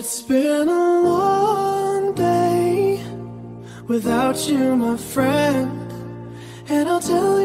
It's been a long day without you, my friend, and I'll tell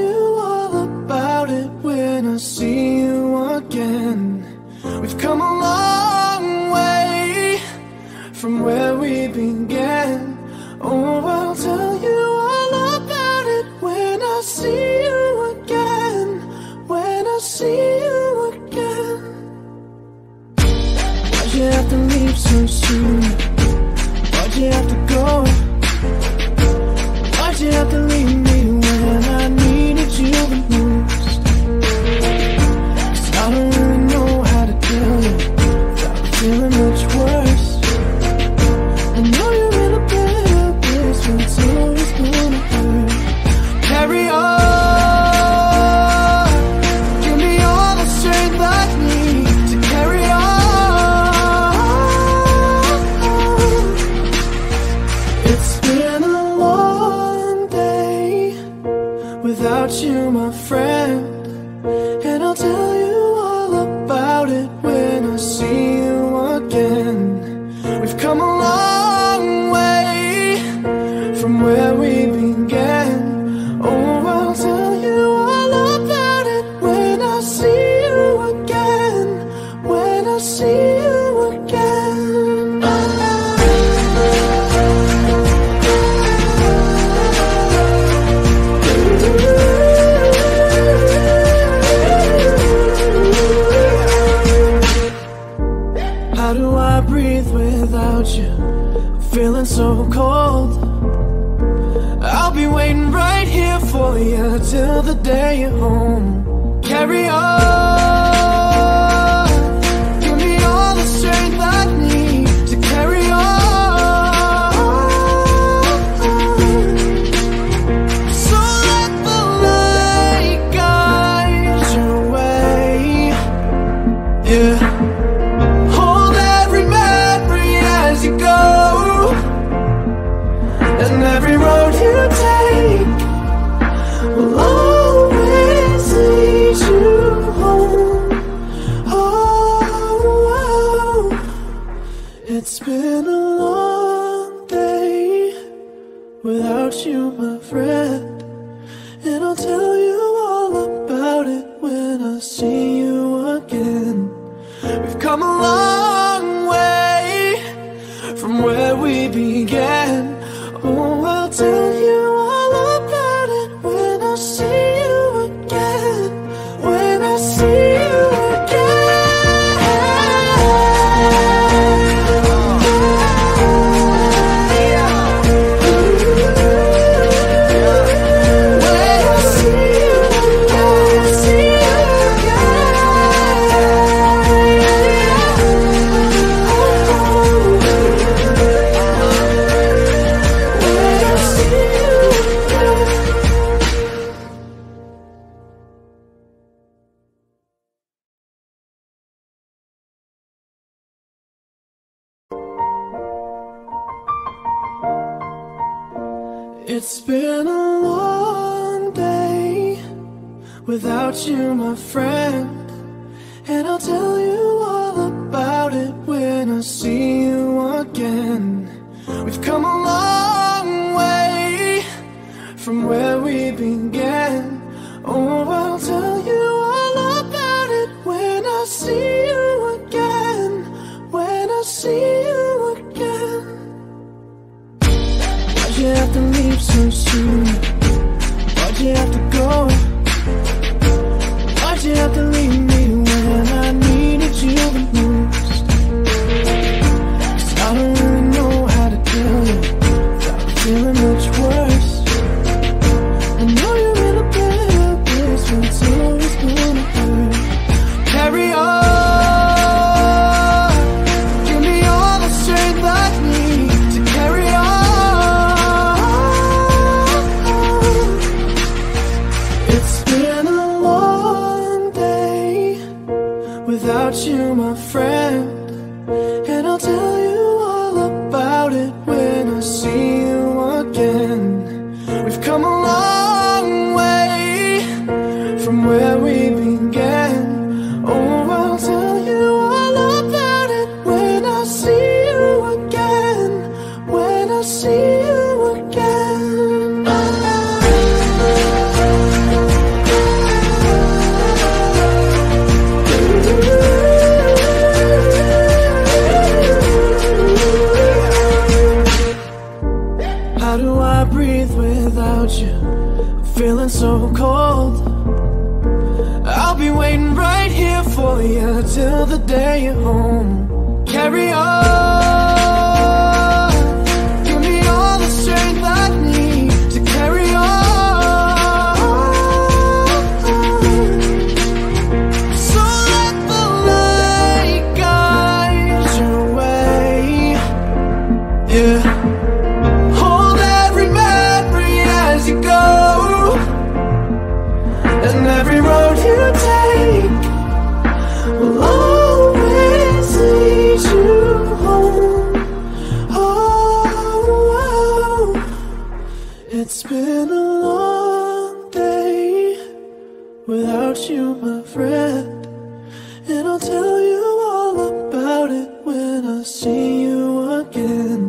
And I'll tell you all about it when I see you again.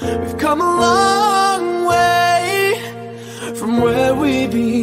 We've come a long way from where we began.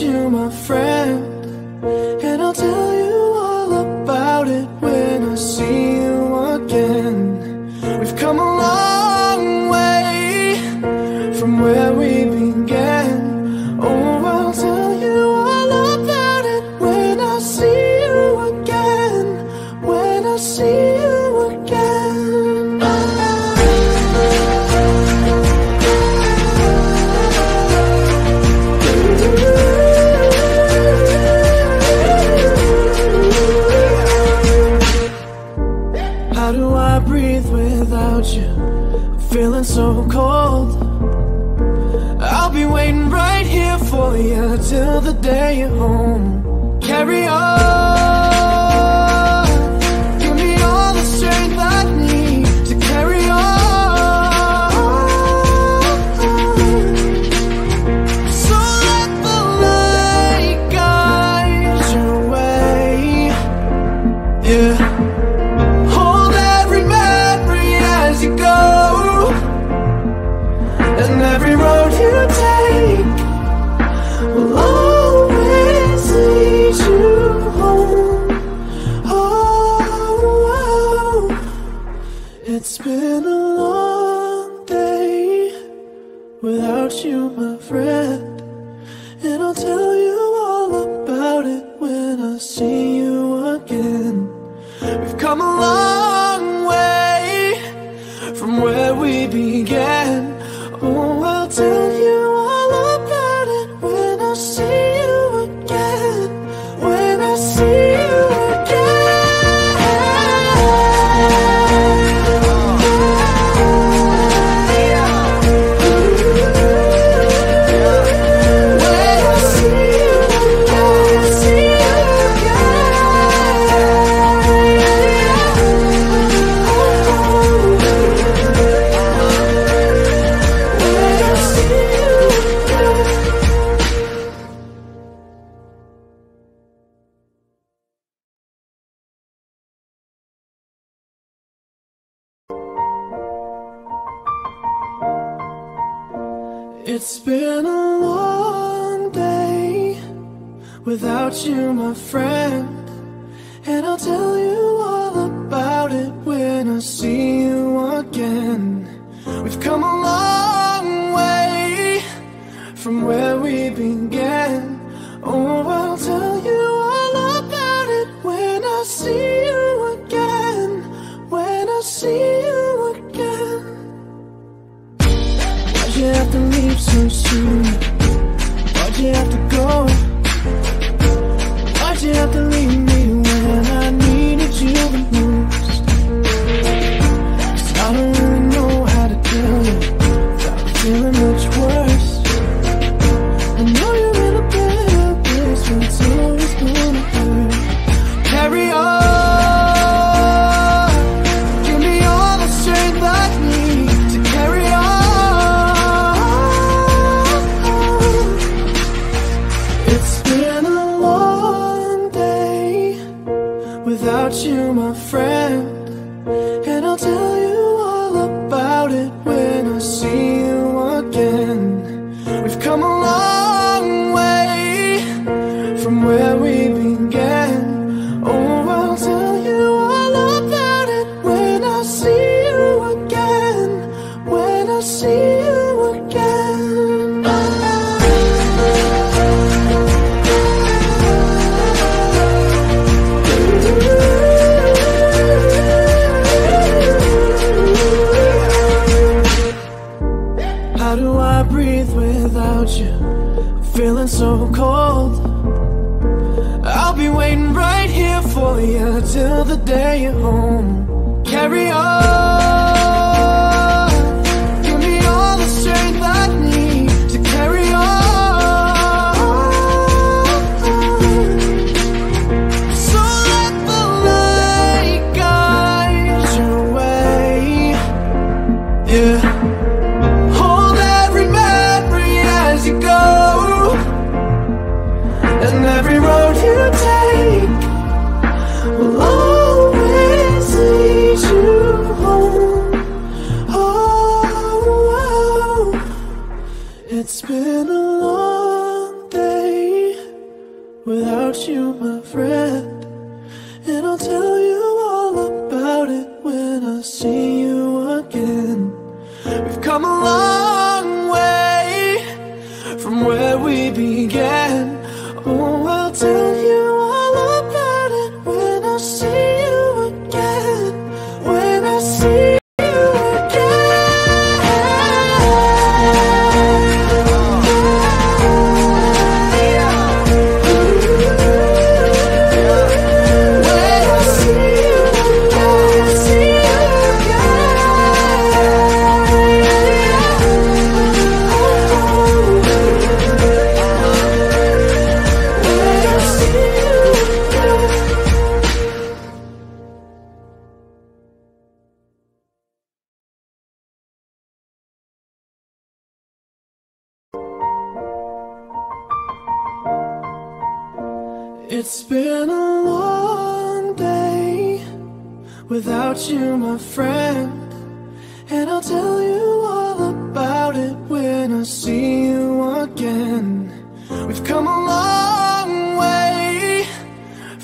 you my friend, and I'll tell you. without you, my friend. How do I breathe without you? I'm feeling so cold. I'll be waiting right here for you till the day you're home. Carry on.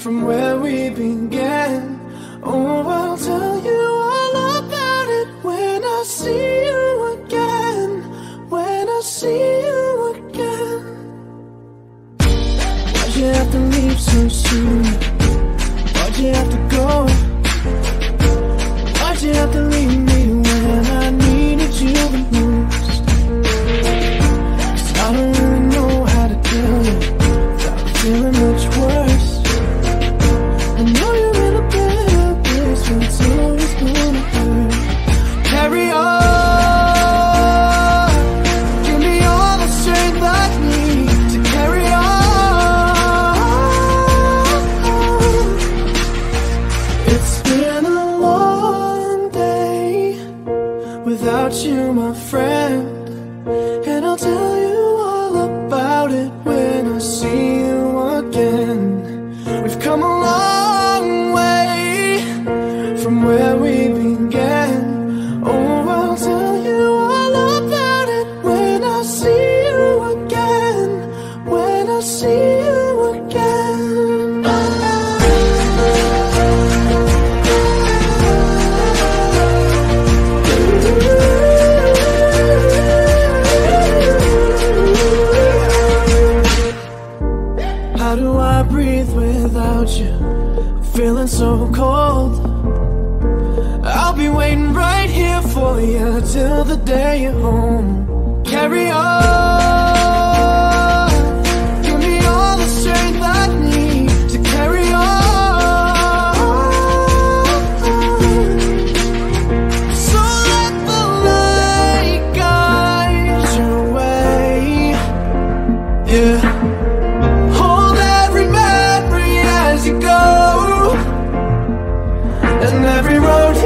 from where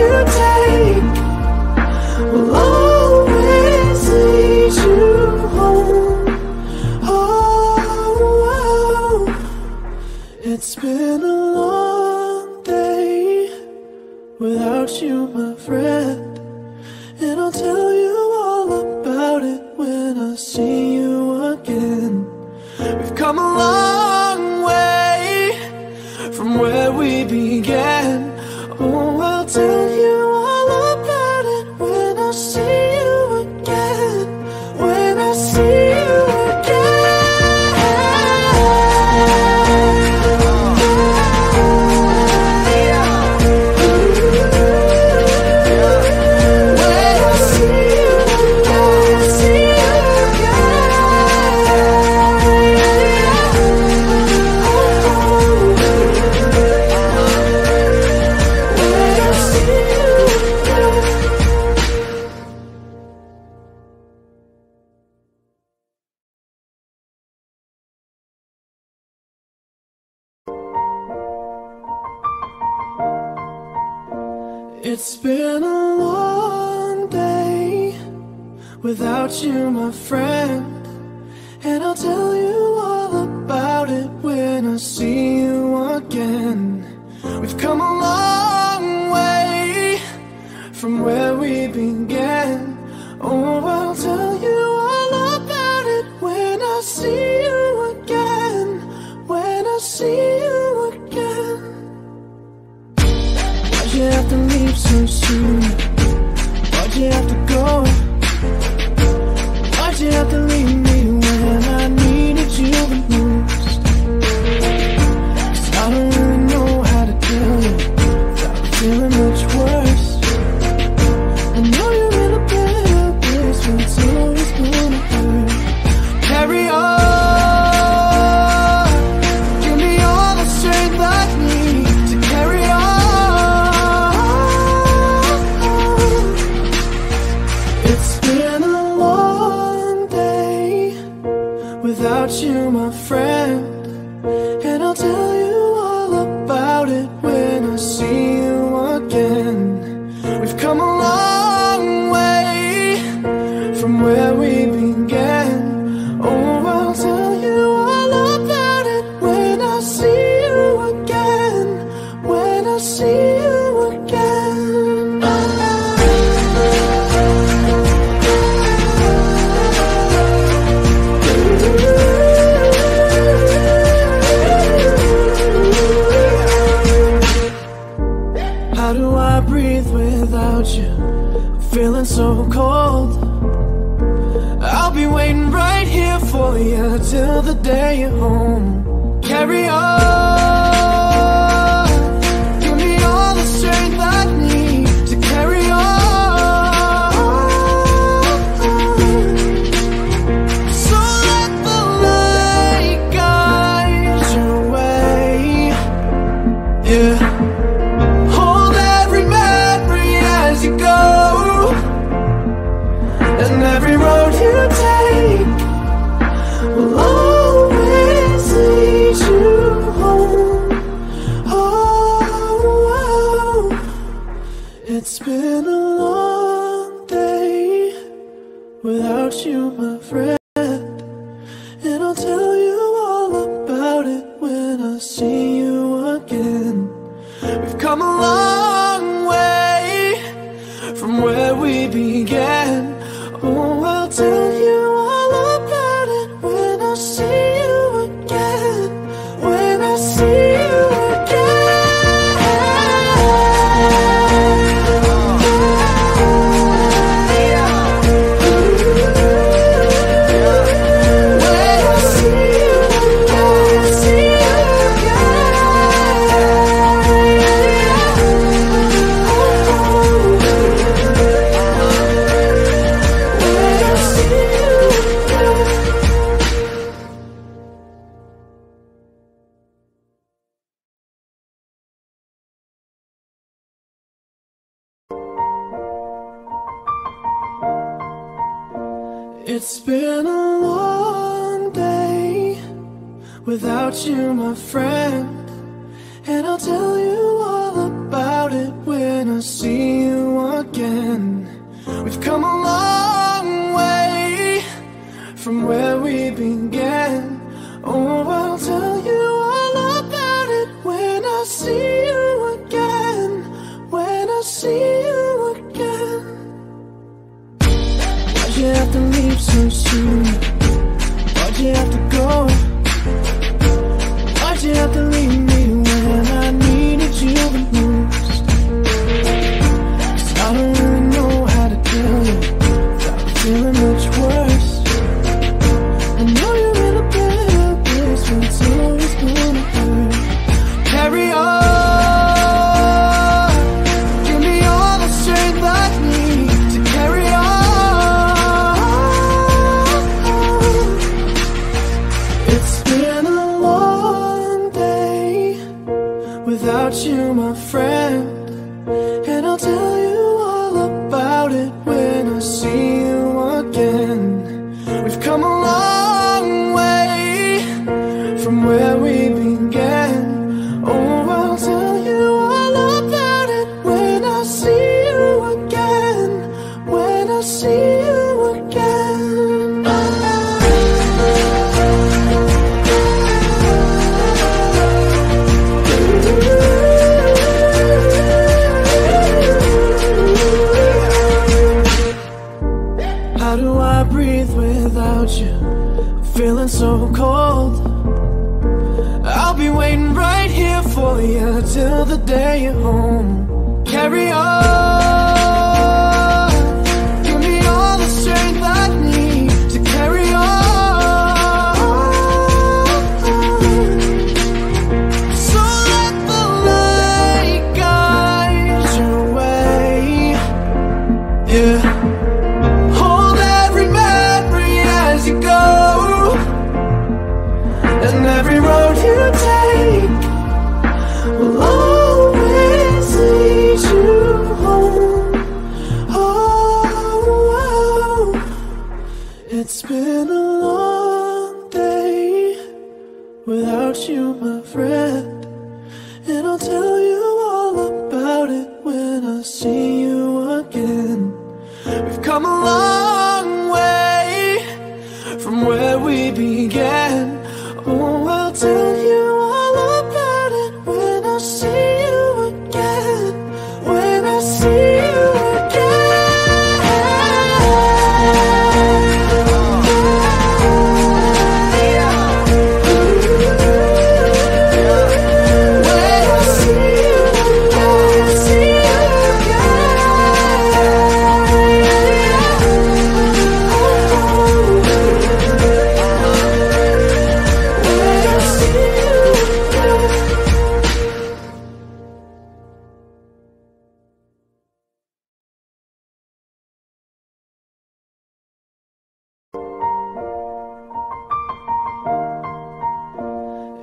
every road you, my friend.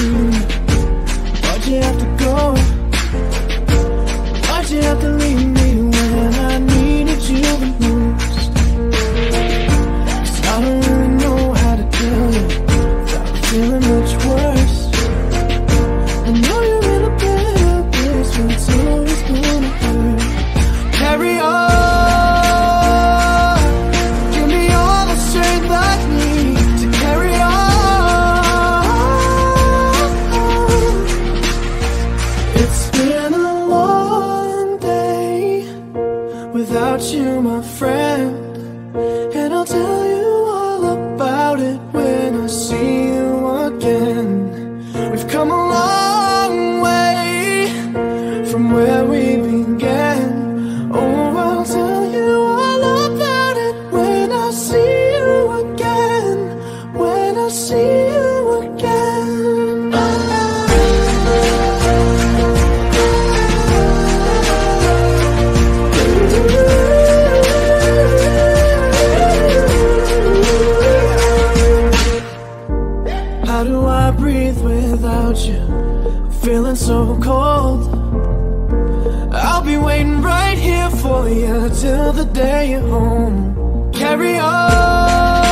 you. breathe without you. I'm feeling so cold. I'll be waiting right here for you till the day you're home. Carry on.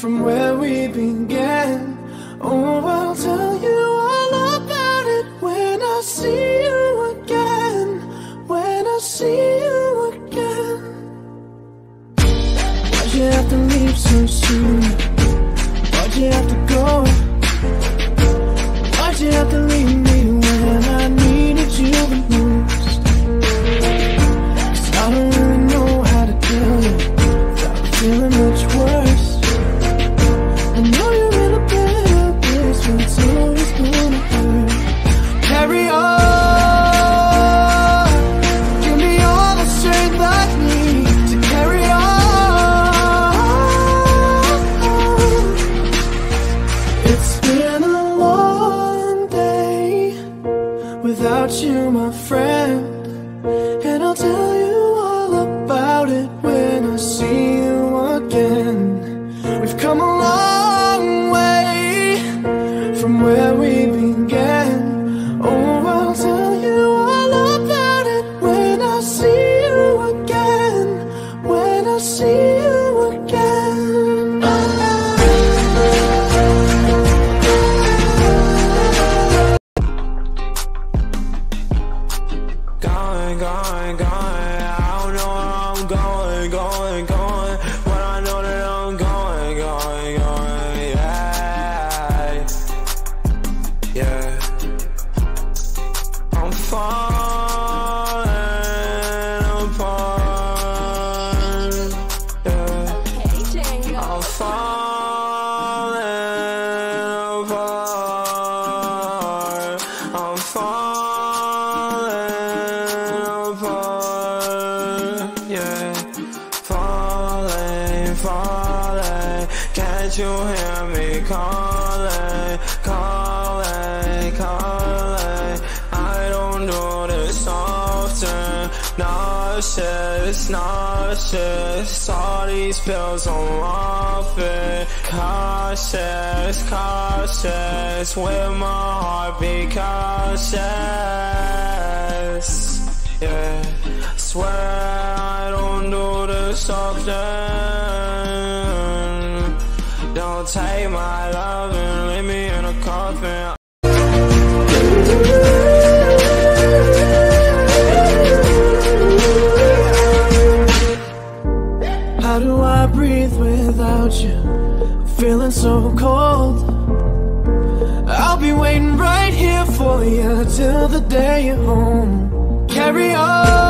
from where we began. Oh, I'll tell you all about it when I see you again. When I see you again. Why'd you have to leave so soon? Why'd you have to go? Why'd you have to leave? nauseous, nauseous. All these pills I'm laughing. Cautious, cautious. will my heart be cautious. Yeah. Swear I don't do this often. Don't take my love and leave me in a coffin. so cold. I'll be waiting right here for you Till the day you're home. Carry on.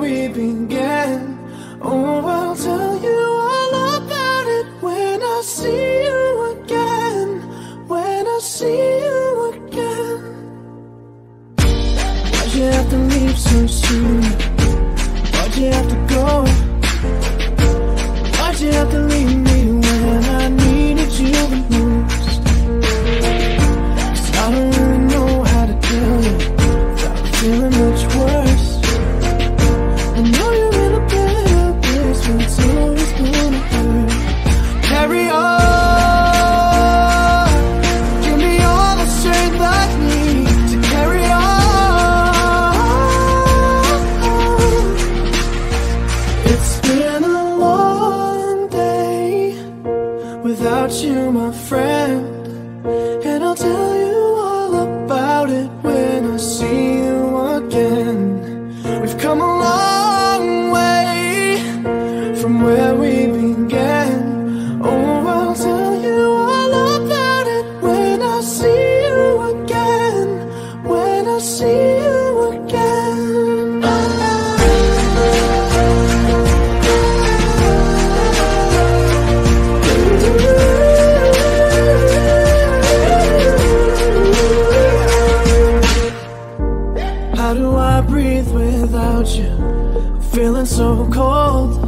How do I breathe without you? I'm feeling so cold.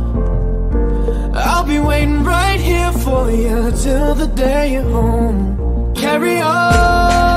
I'll be waiting right here for you Till the day you're home. Carry on.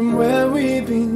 from where we've been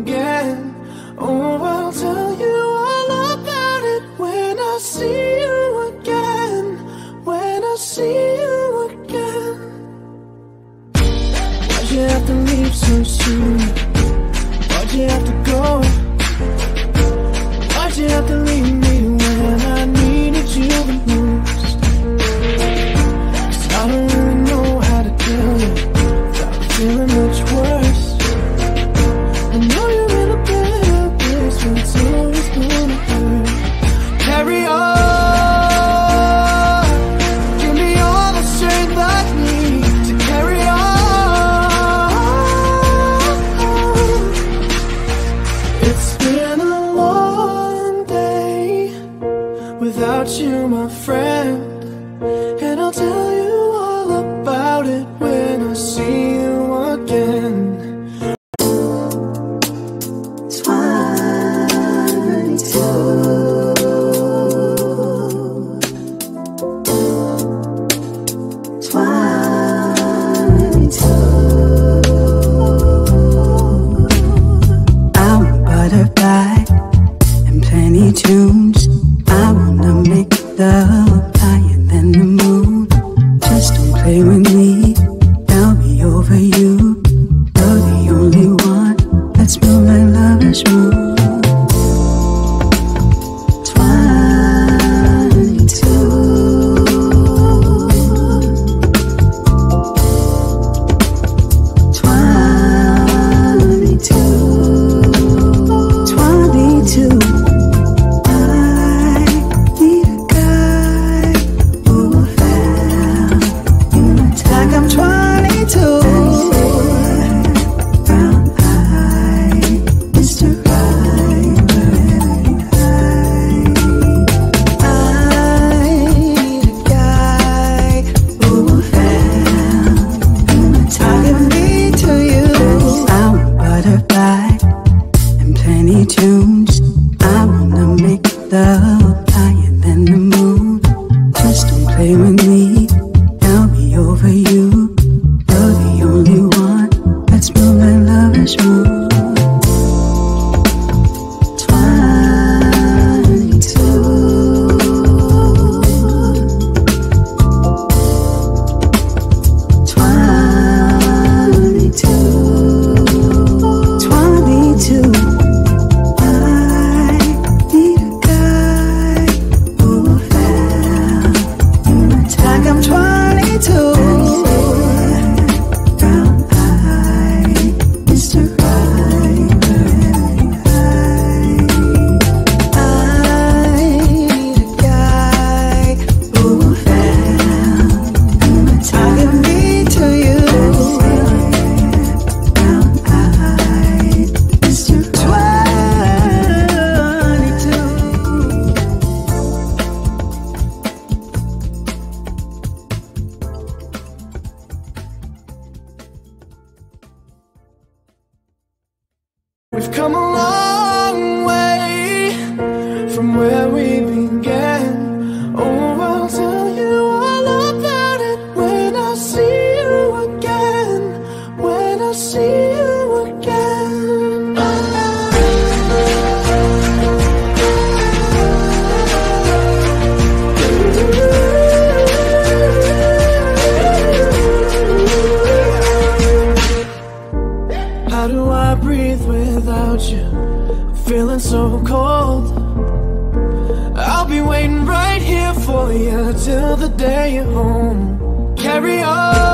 the day you're home. Carry on.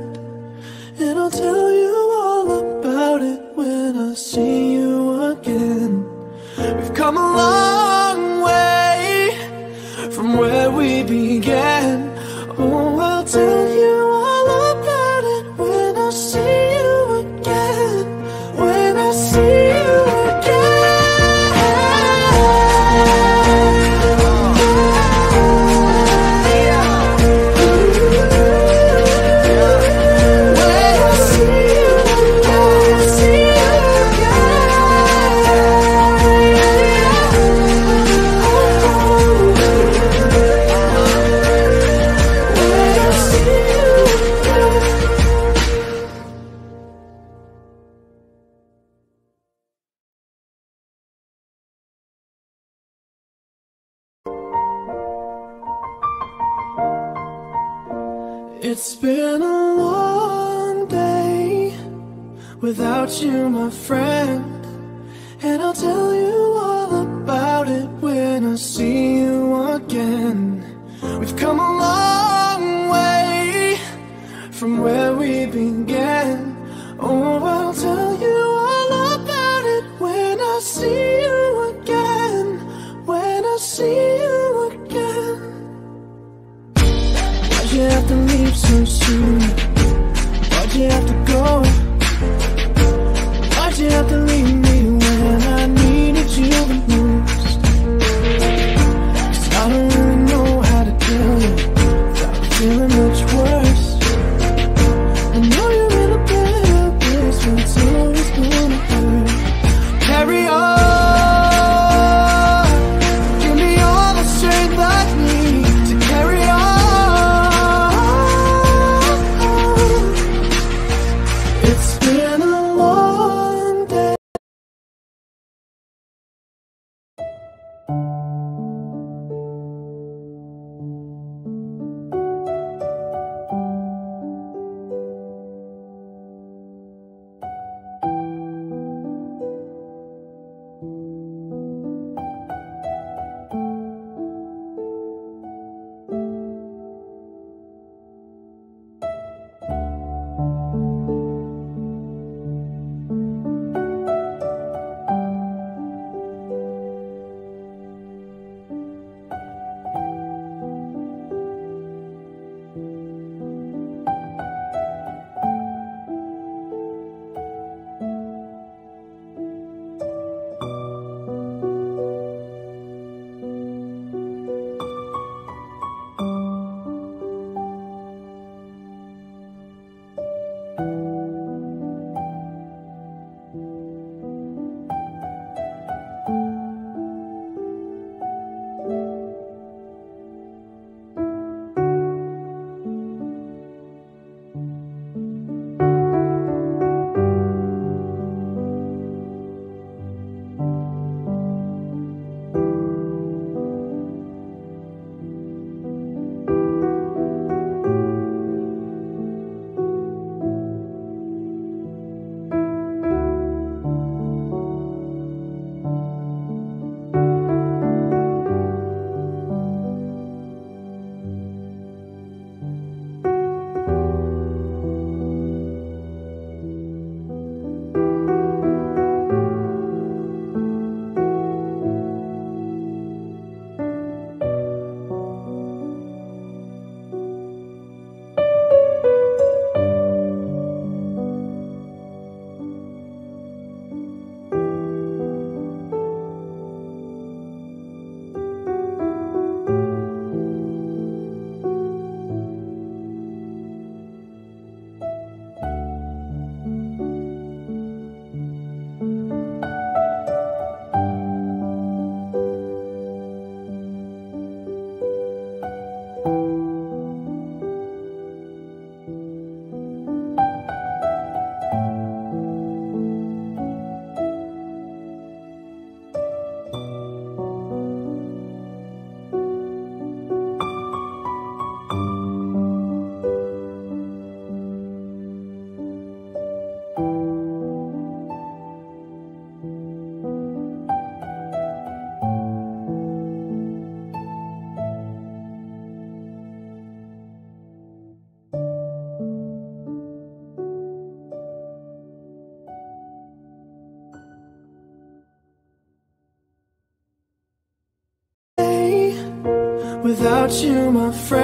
You, my friend.